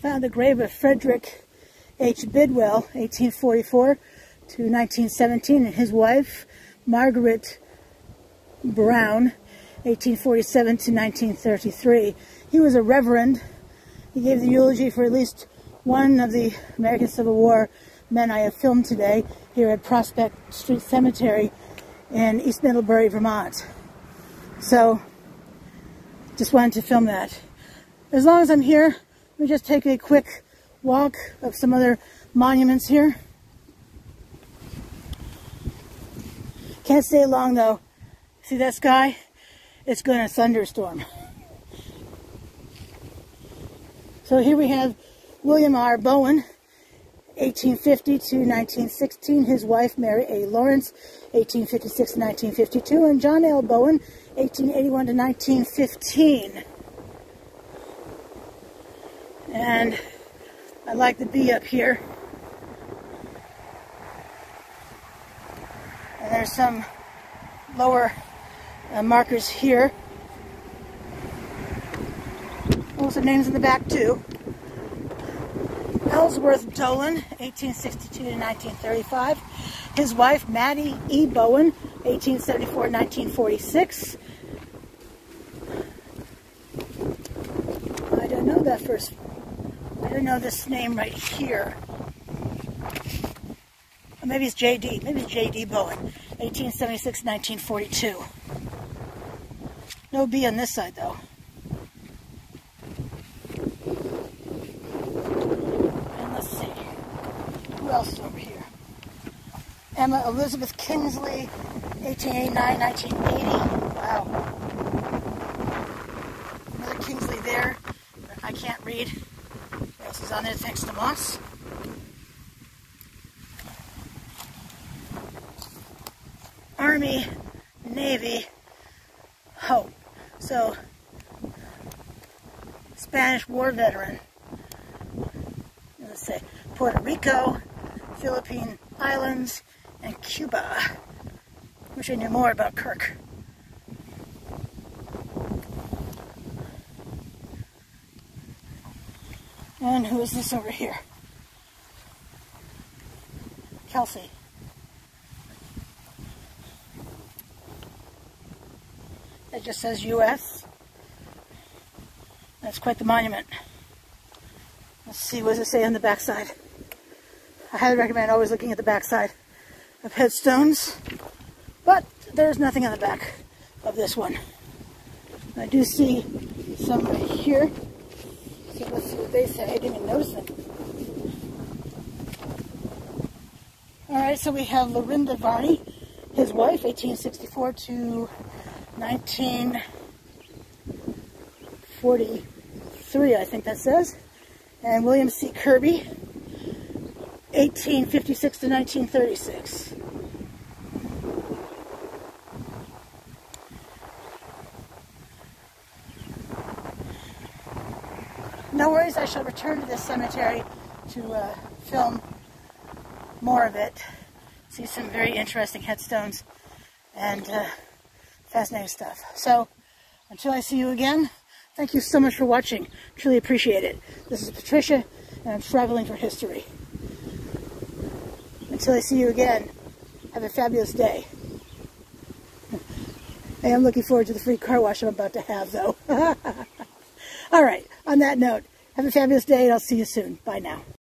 found the grave of Frederick H. Bidwell, 1844 to 1917, and his wife, Margaret Brown, 1847 to 1933. He was a reverend. He gave the eulogy for at least one of the American Civil War men I have filmed today here at Prospect Street Cemetery in East Middlebury, Vermont. So, just wanted to film that. As long as I'm here, let me just take a quick walk of some other monuments here. Can't stay long though. See that sky? It's going to thunderstorm. So here we have William R. Bowen, 1850 to 1916. His wife, Mary A. Lawrence, 1856 to 1952. And John L. Bowen, 1881 to 1915. And I like the bee up here. And there's some lower uh, markers here. Also names in the back too. Ellsworth Dolan, 1862 to 1935. His wife, Mattie E. Bowen, 1874-1946. I don't know that first. I don't know this name right here. Or maybe it's J.D. Maybe it's J.D. Bowen, 1876-1942. No B on this side though. And let's see. Who else is over here? Emma Elizabeth Kingsley, 1889-1980. Wow. Another Kingsley there. I can't read. Is on there? Thanks to Moss. Army, Navy, Hope. So, Spanish war veteran. Let's say Puerto Rico, Philippine Islands, and Cuba. Wish I knew more about Kirk. And who is this over here? Kelsey. It just says U.S. That's quite the monument. Let's see, what does it say on the backside? I highly recommend always looking at the backside of headstones, but there's nothing on the back of this one. I do see some right here, see what they say. I didn't even notice them. Alright, so we have Lorinda Varney, his wife, 1864 to 1943, I think that says. And William C. Kirby, 1856 to 1936. No worries, I shall return to this cemetery to uh, film more of it. See some very interesting headstones and uh, fascinating stuff. So, until I see you again, thank you so much for watching. Truly appreciate it. This is Patricia, and I'm traveling for history. Until I see you again, have a fabulous day. I am looking forward to the free car wash I'm about to have, though. All right, on that note, have a fabulous day, and I'll see you soon. Bye now.